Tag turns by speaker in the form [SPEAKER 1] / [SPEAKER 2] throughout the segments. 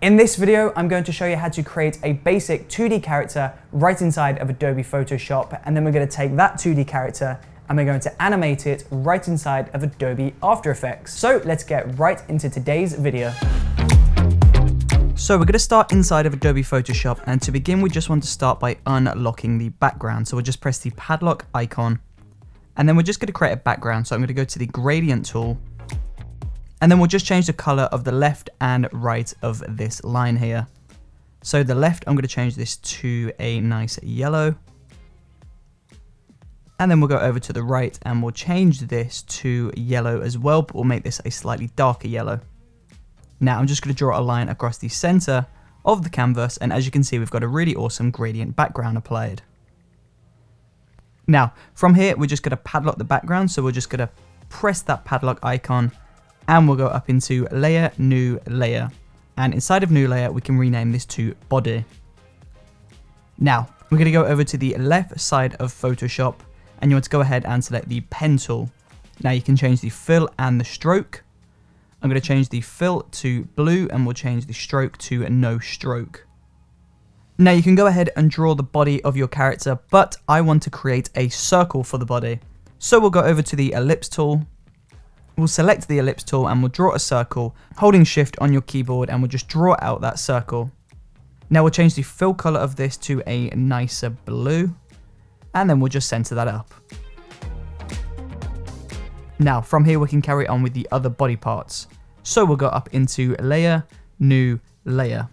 [SPEAKER 1] In this video, I'm going to show you how to create a basic 2D character right inside of Adobe Photoshop, and then we're going to take that 2D character and we're going to animate it right inside of Adobe After Effects. So let's get right into today's video. So we're going to start inside of Adobe Photoshop, and to begin we just want to start by unlocking the background. So we'll just press the padlock icon, and then we're just going to create a background. So I'm going to go to the gradient tool, and then we'll just change the color of the left and right of this line here. So the left, I'm going to change this to a nice yellow. And then we'll go over to the right and we'll change this to yellow as well, but we'll make this a slightly darker yellow. Now I'm just going to draw a line across the center of the canvas and as you can see we've got a really awesome gradient background applied. Now from here we're just going to padlock the background so we're just going to press that padlock icon and we'll go up into layer, new layer. And inside of new layer, we can rename this to body. Now, we're gonna go over to the left side of Photoshop and you want to go ahead and select the pen tool. Now you can change the fill and the stroke. I'm going to change the fill to blue and we'll change the stroke to no stroke. Now you can go ahead and draw the body of your character, but I want to create a circle for the body. So we'll go over to the ellipse tool We'll select the ellipse tool and we'll draw a circle, holding shift on your keyboard and we'll just draw out that circle. Now we'll change the fill color of this to a nicer blue, and then we'll just center that up. Now from here we can carry on with the other body parts. So we'll go up into layer, new layer.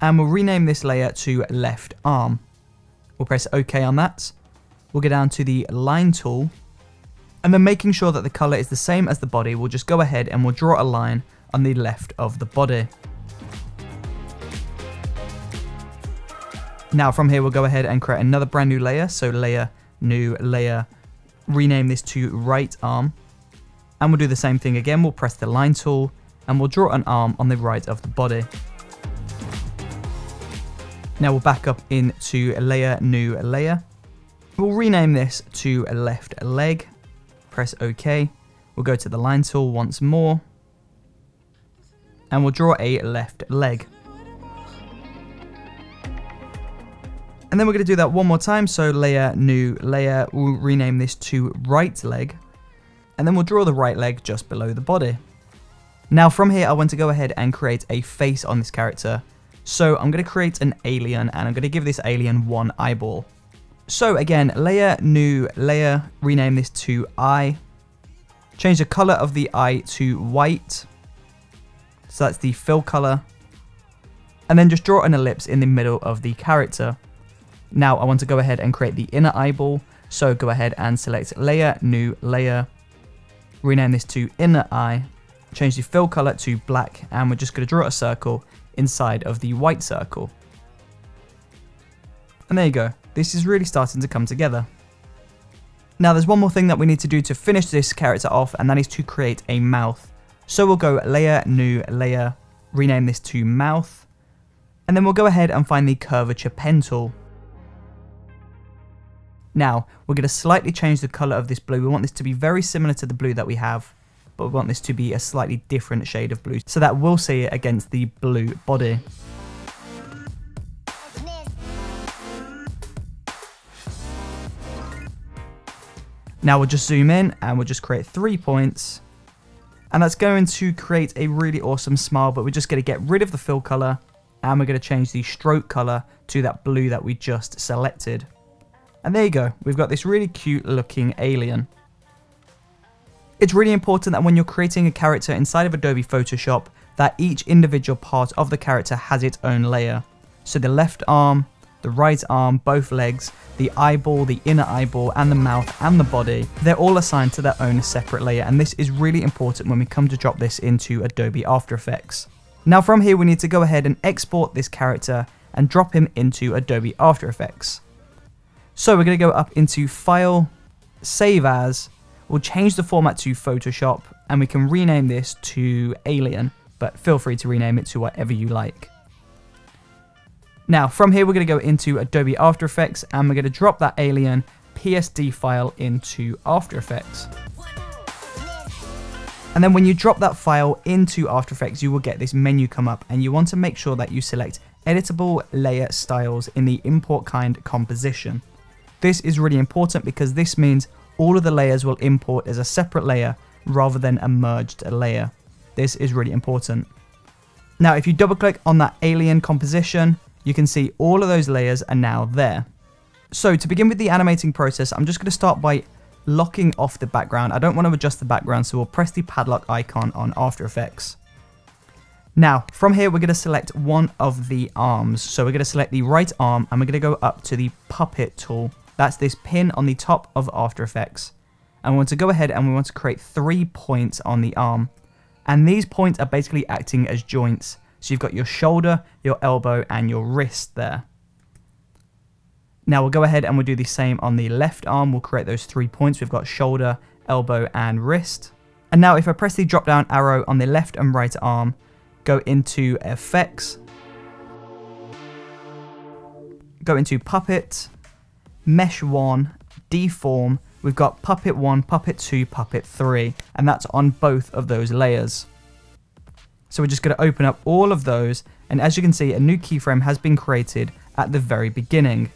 [SPEAKER 1] And we'll rename this layer to left arm. We'll press OK on that. We'll go down to the line tool and then making sure that the color is the same as the body, we'll just go ahead and we'll draw a line on the left of the body. Now from here, we'll go ahead and create another brand new layer. So layer, new layer, rename this to right arm. And we'll do the same thing again. We'll press the line tool and we'll draw an arm on the right of the body. Now we'll back up into layer, new layer. We'll rename this to left leg press OK. We'll go to the line tool once more. And we'll draw a left leg. And then we're going to do that one more time. So layer, new layer. We'll rename this to right leg. And then we'll draw the right leg just below the body. Now from here, I want to go ahead and create a face on this character. So I'm going to create an alien and I'm going to give this alien one eyeball. So again, layer, new layer, rename this to eye. Change the color of the eye to white. So that's the fill color. And then just draw an ellipse in the middle of the character. Now I want to go ahead and create the inner eyeball. So go ahead and select layer, new layer. Rename this to inner eye. Change the fill color to black. And we're just going to draw a circle inside of the white circle. And there you go this is really starting to come together. Now there's one more thing that we need to do to finish this character off and that is to create a mouth. So we'll go layer, new layer, rename this to mouth, and then we'll go ahead and find the curvature pen tool. Now, we're going to slightly change the colour of this blue. We want this to be very similar to the blue that we have, but we want this to be a slightly different shade of blue so that we'll see it against the blue body. Now we'll just zoom in and we'll just create three points. And that's going to create a really awesome smile, but we're just going to get rid of the fill color and we're going to change the stroke color to that blue that we just selected. And there you go, we've got this really cute looking alien. It's really important that when you're creating a character inside of Adobe Photoshop, that each individual part of the character has its own layer. So the left arm, the right arm, both legs, the eyeball, the inner eyeball, and the mouth and the body, they're all assigned to their own separate layer, and this is really important when we come to drop this into Adobe After Effects. Now from here we need to go ahead and export this character and drop him into Adobe After Effects. So we're going to go up into File, Save As, we'll change the format to Photoshop, and we can rename this to Alien, but feel free to rename it to whatever you like. Now, from here, we're going to go into Adobe After Effects and we're going to drop that alien PSD file into After Effects. And then when you drop that file into After Effects, you will get this menu come up and you want to make sure that you select editable layer styles in the import kind composition. This is really important because this means all of the layers will import as a separate layer rather than a merged layer. This is really important. Now, if you double click on that alien composition, you can see all of those layers are now there. So to begin with the animating process, I'm just going to start by locking off the background. I don't want to adjust the background, so we'll press the padlock icon on After Effects. Now, from here, we're going to select one of the arms. So we're going to select the right arm, and we're going to go up to the puppet tool. That's this pin on the top of After Effects. And we want to go ahead and we want to create three points on the arm. And these points are basically acting as joints. So you've got your shoulder, your elbow, and your wrist there. Now we'll go ahead and we'll do the same on the left arm. We'll create those three points. We've got shoulder, elbow, and wrist. And now if I press the drop down arrow on the left and right arm, go into effects, go into puppet, mesh 1, deform, we've got puppet 1, puppet 2, puppet 3, and that's on both of those layers. So we're just going to open up all of those, and as you can see, a new keyframe has been created at the very beginning.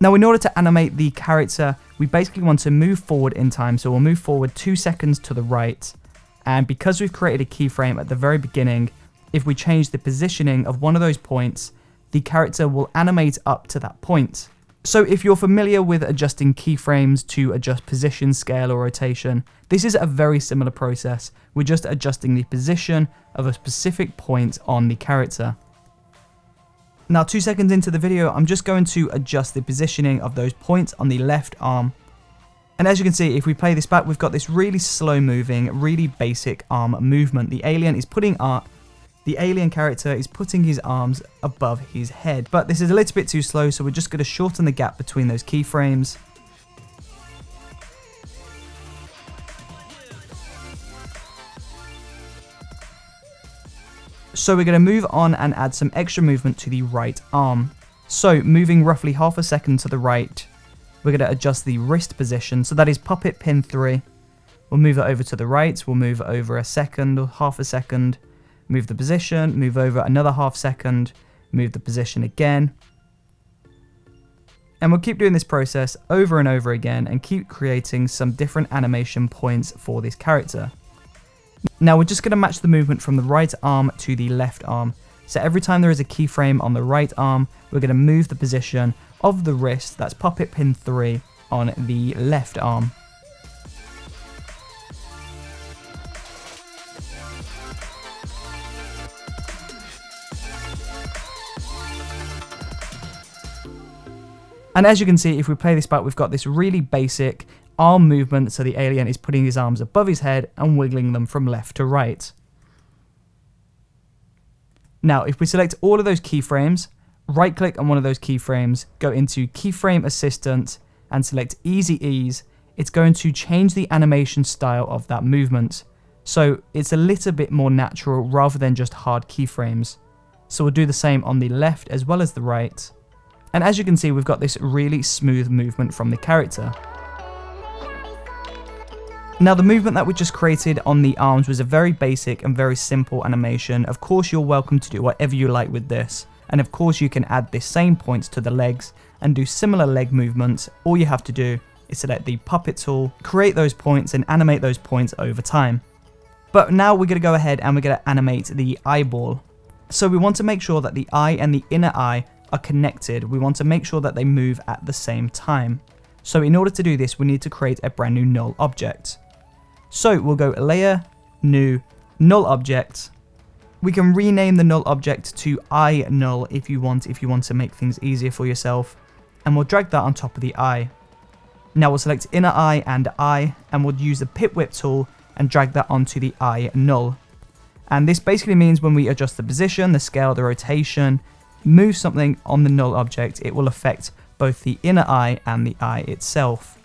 [SPEAKER 1] Now in order to animate the character, we basically want to move forward in time, so we'll move forward 2 seconds to the right, and because we've created a keyframe at the very beginning, if we change the positioning of one of those points, the character will animate up to that point. So if you're familiar with adjusting keyframes to adjust position, scale or rotation, this is a very similar process. We're just adjusting the position of a specific point on the character. Now two seconds into the video, I'm just going to adjust the positioning of those points on the left arm. And as you can see, if we play this back, we've got this really slow moving, really basic arm movement. The alien is putting art the alien character is putting his arms above his head. But this is a little bit too slow, so we're just going to shorten the gap between those keyframes. So we're going to move on and add some extra movement to the right arm. So moving roughly half a second to the right, we're going to adjust the wrist position. So that is puppet pin 3. We'll move it over to the right, we'll move it over a second or half a second move the position, move over another half second, move the position again. And we'll keep doing this process over and over again and keep creating some different animation points for this character. Now we're just going to match the movement from the right arm to the left arm. So every time there is a keyframe on the right arm, we're going to move the position of the wrist, that's puppet pin 3, on the left arm. And as you can see, if we play this back, we've got this really basic arm movement. So the alien is putting his arms above his head and wiggling them from left to right. Now, if we select all of those keyframes, right click on one of those keyframes, go into keyframe assistant and select easy ease, it's going to change the animation style of that movement. So it's a little bit more natural rather than just hard keyframes. So we'll do the same on the left as well as the right. And as you can see, we've got this really smooth movement from the character. Now the movement that we just created on the arms was a very basic and very simple animation. Of course you're welcome to do whatever you like with this. And of course you can add the same points to the legs and do similar leg movements. All you have to do is select the puppet tool, create those points and animate those points over time. But now we're going to go ahead and we're going to animate the eyeball. So we want to make sure that the eye and the inner eye are connected, we want to make sure that they move at the same time. So in order to do this, we need to create a brand new null object. So we'll go layer, new, null object. We can rename the null object to i null if you want, if you want to make things easier for yourself. And we'll drag that on top of the eye. Now we'll select inner eye and eye, and we'll use the pick whip tool and drag that onto the i null. And this basically means when we adjust the position, the scale, the rotation, move something on the null object, it will affect both the inner eye and the eye itself.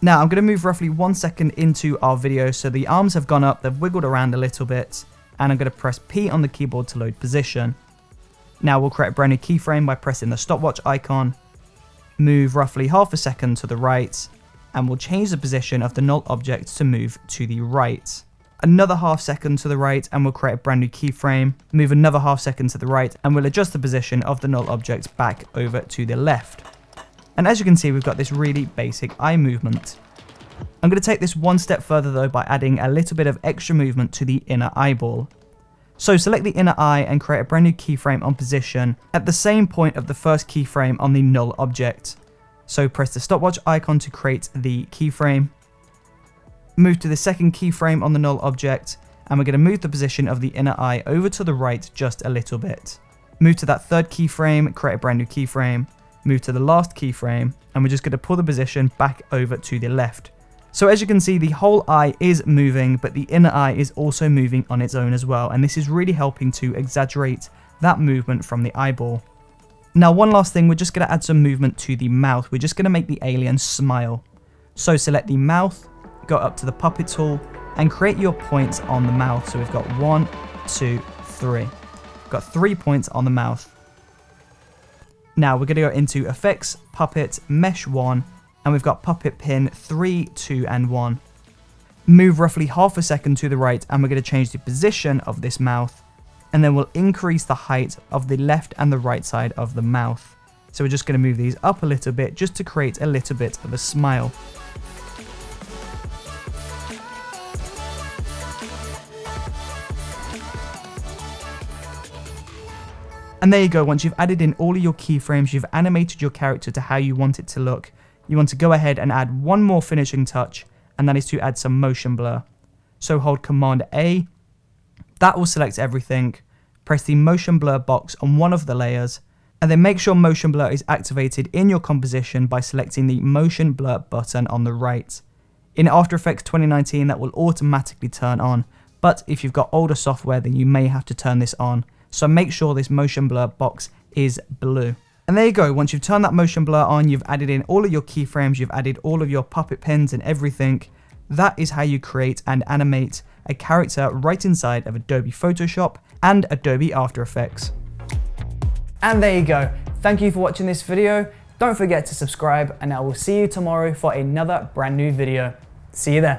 [SPEAKER 1] Now I'm going to move roughly one second into our video so the arms have gone up, they've wiggled around a little bit, and I'm going to press P on the keyboard to load position. Now we'll create a brand new keyframe by pressing the stopwatch icon, move roughly half a second to the right, and we'll change the position of the null object to move to the right. Another half second to the right and we'll create a brand new keyframe. Move another half second to the right and we'll adjust the position of the null object back over to the left. And as you can see, we've got this really basic eye movement. I'm going to take this one step further though by adding a little bit of extra movement to the inner eyeball. So select the inner eye and create a brand new keyframe on position at the same point of the first keyframe on the null object. So press the stopwatch icon to create the keyframe. Move to the second keyframe on the null object and we're going to move the position of the inner eye over to the right just a little bit. Move to that third keyframe, create a brand new keyframe, move to the last keyframe and we're just going to pull the position back over to the left. So as you can see, the whole eye is moving, but the inner eye is also moving on its own as well. And this is really helping to exaggerate that movement from the eyeball. Now, one last thing, we're just going to add some movement to the mouth. We're just going to make the alien smile. So select the mouth, go up to the puppet tool, and create your points on the mouth. So we've got one, two, three. We've got three points on the mouth. Now we're going to go into Effects, Puppet, Mesh 1, and we've got puppet pin 3, 2 and 1. Move roughly half a second to the right and we're going to change the position of this mouth and then we'll increase the height of the left and the right side of the mouth. So we're just going to move these up a little bit just to create a little bit of a smile. And there you go, once you've added in all of your keyframes, you've animated your character to how you want it to look, you want to go ahead and add one more finishing touch, and that is to add some motion blur. So hold Command A, that will select everything, press the motion blur box on one of the layers, and then make sure motion blur is activated in your composition by selecting the motion blur button on the right. In After Effects 2019 that will automatically turn on, but if you've got older software then you may have to turn this on, so make sure this motion blur box is blue. And there you go, once you've turned that motion blur on, you've added in all of your keyframes, you've added all of your puppet pins and everything. That is how you create and animate a character right inside of Adobe Photoshop and Adobe After Effects. And there you go. Thank you for watching this video. Don't forget to subscribe and I will see you tomorrow for another brand new video. See you there.